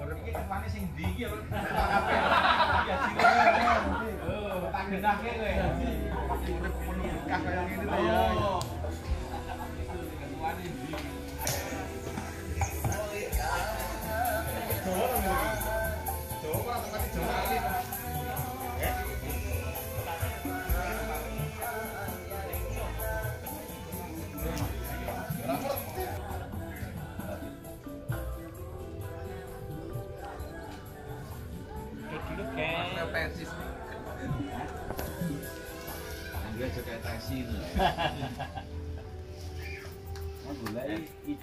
Urip iki temane sing ndi iki lho. Ya sini. Oh, tak gendahke kowe. Urip penuh berkah kaya ngene to ya. Ketuane ndi?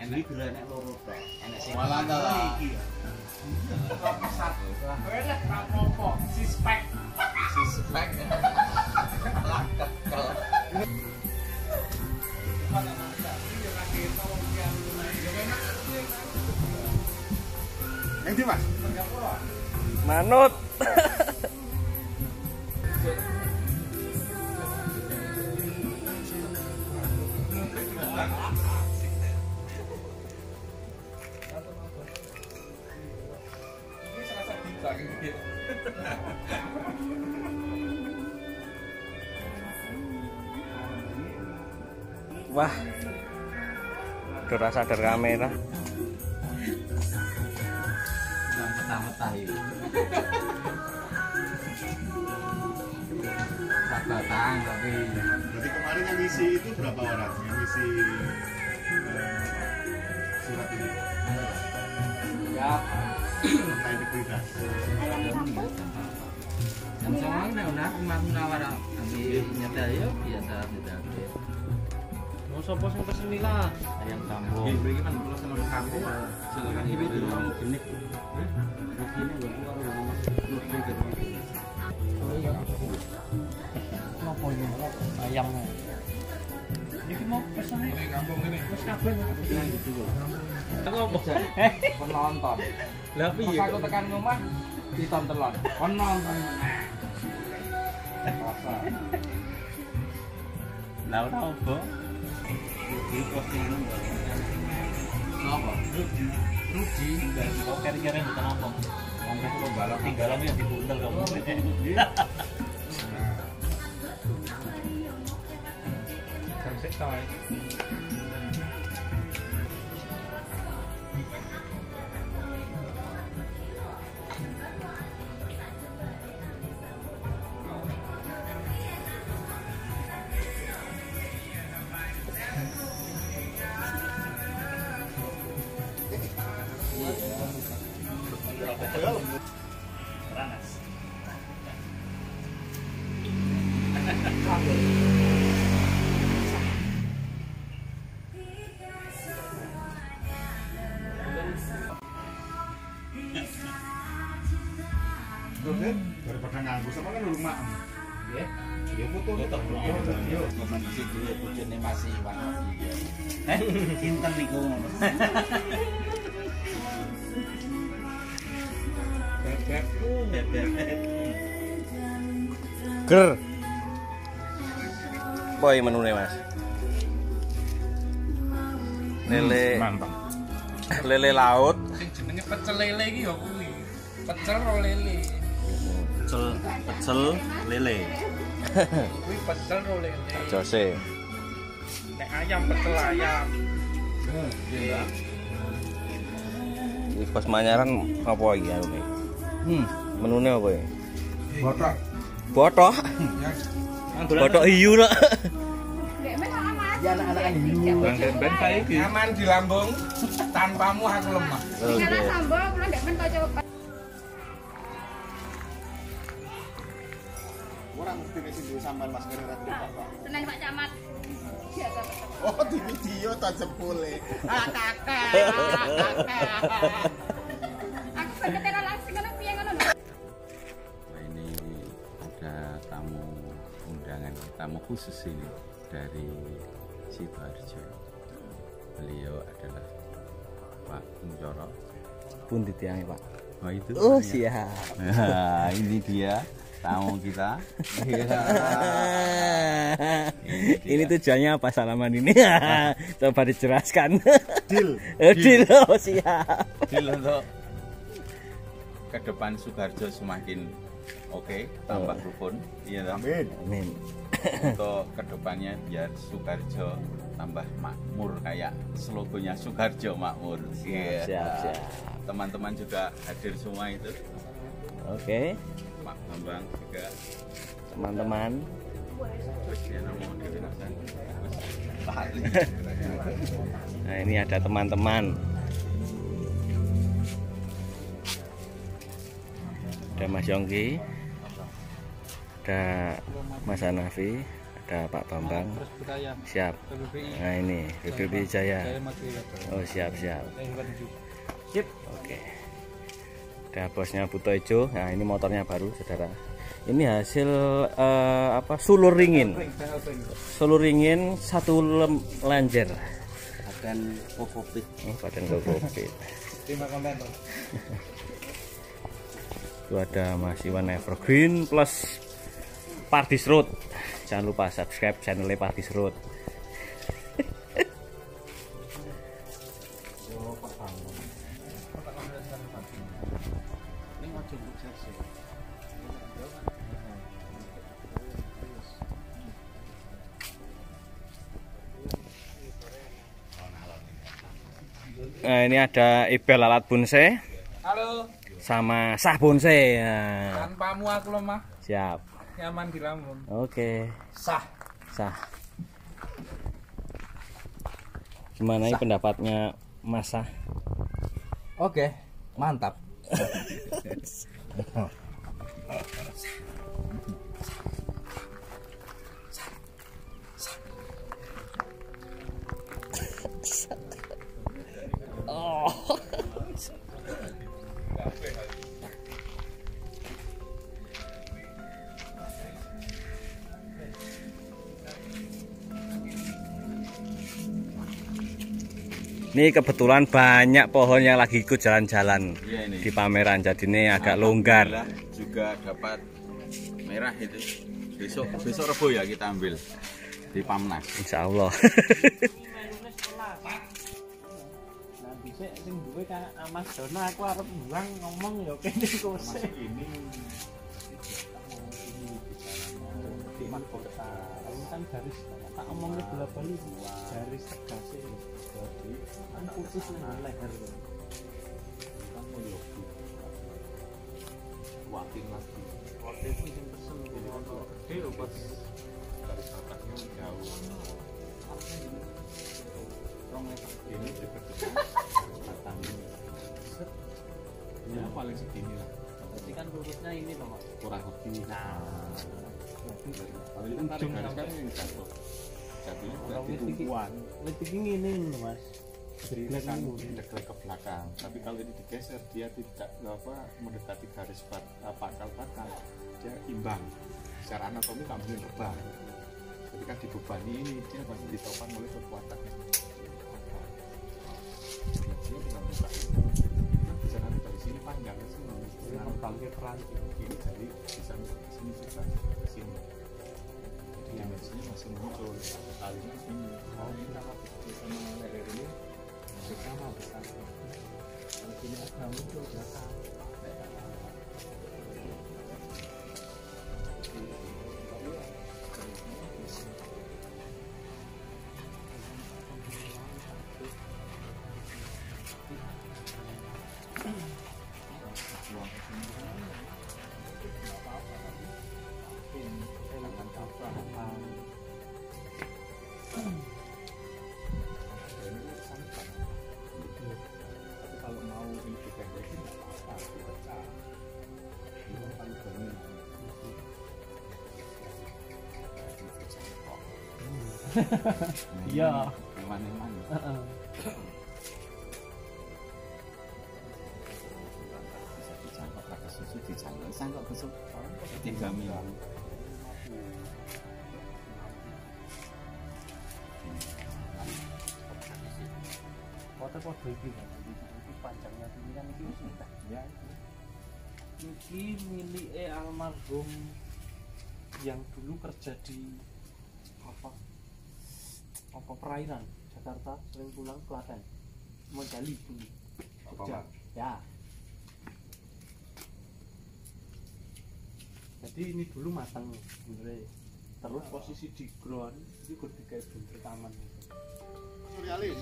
Enak gula enak loro tok. Enak sing Malah ta. iki. Kowe nek ra apa sispek. Sispek. Laket kalau. Yang di mas? Manut. Gitu. Wah. Udah rasa dari kamera. Nang metah-metah iki. Sak batang tapi Berarti kemarin yang ngisi itu berapa orang? Yang ngisi eh, surat ini? ya Sopo sing pesen lah? Ayam kampung. Kan. Iki? Iki mau kampung wis kabeh. Bilang gitu lho. Penonton. Lah Pas piye? aku tekan rumah ditonton. Penonton. Rasa. Lah ora opo? Posting Dan kok kira-kira apa? Wong balap Tinggalan yang dibundel kamu. Hi. Daripada nganggur sama kan rumah. Ya. Ya foto Foto. Video. Komen di situ ya bojone masih Iwan Eh, kinten niku. Bebekku. Ger. Boy menune Mas. Lele Mantap. lele laut. Jenenge pecel lele iki ya kuwi. Pecel lele. Pecel pecel lele. Kuwi pecel ro lele. Jose. Nek ayam pecel ayam. Iki pas manyaran apa iki arune? Hmm. Menune apa ya? Botok. Botok. Botok hiu lah. Ya anak-anak hiu. Ben saiki. Aman di lambung. Tanpamu aku lemah. Oke. sambal kula ndek men coba duwe sampean Mas kene apa. Tenan Pak Camat. Oh, di video ta jebule. Ah, kakak. Aku ketera langsung ngono piye ngono. Wah, ini ada tamu undangan tamu khusus ini dari Sidoarjo. Beliau adalah Pak Kunchoro. Pun ditiangi, Pak. Oh itu. Oh, siap. Nah, ini dia tamu kita. Iya. ini tujuannya apa salaman ini? Coba dijelaskan. deal. Deal oh, siap. Deal untuk ke depan Sugarjo semakin oke, tambah rukun. Iya? Amin. Amin. Untuk ke depannya biar Sugarjo tambah makmur kayak slogonya Sugarjo makmur. Iya. Siap, siap. Teman-teman juga hadir semua itu. Oke, Pak Bambang juga teman-teman. Nah, ini ada teman-teman. Ada Mas Yongki. Ada Mas Hanafi, ada Pak Bambang. Siap. Nah, ini BBB Jaya. Oh, siap, siap. Sip. Oke. Ada bosnya Buto Ijo. Nah, ini motornya baru, Saudara. Ini hasil eh, apa? Sulur ringin. Sulur ringin satu lem lanjer. dan kokopit Oh, badan kokopit. Itu ada Mas Iwan Evergreen plus Pardis Road. Jangan lupa subscribe channelnya Pardis Road. Nah, ini ada Ibel alat bunse Halo, sama sah bunse. Nah, tanpamu aku lemah, siap. nyaman di lambung. Oke. Sah. Sah. Gimana ini pendapatnya Mas Sah? Oke, mantap. Ini kebetulan banyak pohon yang lagi ikut jalan-jalan Iya ini. di pameran, jadi ini agak longgar. Juga dapat merah itu. Besok besok Rebo ya kita ambil di Pamnas. Insya Allah. nah bisa sing duwe kan Mas Dona aku arep buang ngomong ya kene kose ini di ini kan garis. Tak omongnya bola bali garis tegase jadi kan putus nang leher kan mau yo wakin lagi waktu itu yang pesen. Ini untuk gede pas garis atasnya jauh. Ini cepet ya paling segini lah berarti kan lurusnya ini loh kurang lebih nah. Kalau ini kan tarik garis kan yang jatuh jatuhnya berarti tumpuan lebih ini mas. Jadi kan dekat ke belakang. Tapi kalau ini digeser dia tidak apa mendekati garis bat, pangkal batang. Dia imbang. Secara anatomi kamu terbang. Ketika dibebani ini dia pasti ditopang oleh kekuatan ini jadi bisa sini juga ke sini. Jadi dimensinya masih muncul. Kalinya mau ini sama sama leher ini. Bersama besar. Kalau agak muncul belakang iya Eman-eman. Bisa dicangkok pakai susu dicangkok. Sangkok besok tiga minggu. kota kota iki panjangnya ini kan iki ya iki milike almarhum yang dulu kerja di apa perairan Jakarta sering pulang Klaten. Apa, Kerja. Mas? Ya. Jadi ini dulu matang sebenarnya. Terus posisi di ground itu kudu kayak bentuk taman. Surrealis.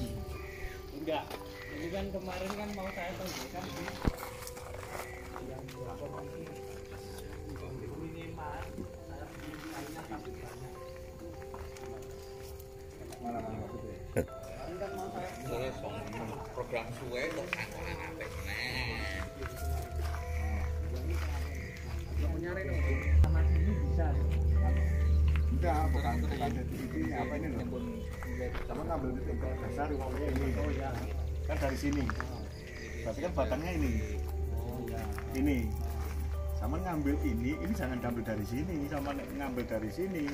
Enggak. Ini kan kemarin kan mau saya tunjukkan di yang berapa nanti minimal saya sampai banyak. Program suwe bukan ini apa ini loh. Ngambil dasar ini. Oh ya. Kan dari sini. Berarti kan batangnya ini. Oh ya. Ini. Sama ngambil ini, ini jangan ngambil dari sini, sama ngambil dari sini.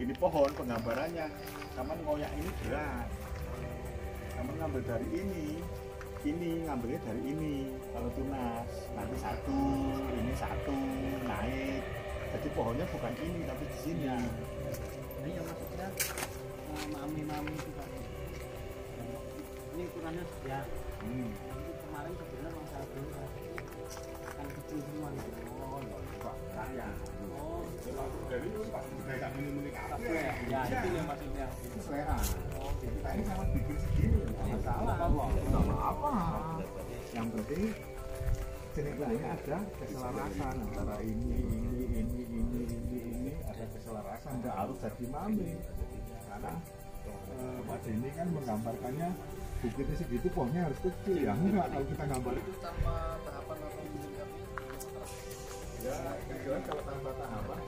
Ini pohon penggambarannya. Sama ngoyak ini berat. Sama ngambil dari ini, ini ngambilnya dari ini. Kalau tunas nanti satu, ini satu naik. Jadi pohonnya bukan ini tapi di sini. Iya. Nah, ya maksudnya eh, mami-mami itu kan. Ini ukurannya ya. Hmm. Yang penting ceritanya ada keselarasan antara ini, ini, ini, ini, ini, ini ada keselarasan. Nggak harus jadi mami. Karena eh, Pak Denny kan menggambarkannya bukitnya segitu pohonnya harus kecil ya enggak kalau kita gambar itu tanpa tahapan atau ya jelas kalau tanpa tahapan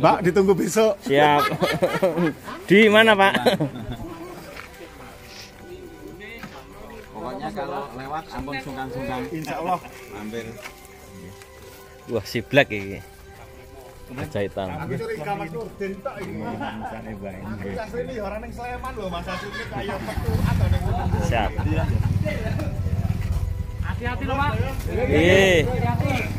Mbak ditunggu besok Siap. Di mana, Pak? Pokoknya kalau lewat ampun sungkan-sungkan insya Allah mampir. Wah, si Black iki. Jahitan. aku curiga mas Nurdin tak ini aku asli orang yang Sleman loh mas asli kayak metu atau yang Siap. Hati-hati loh, Pak. Iya. Hati-hati.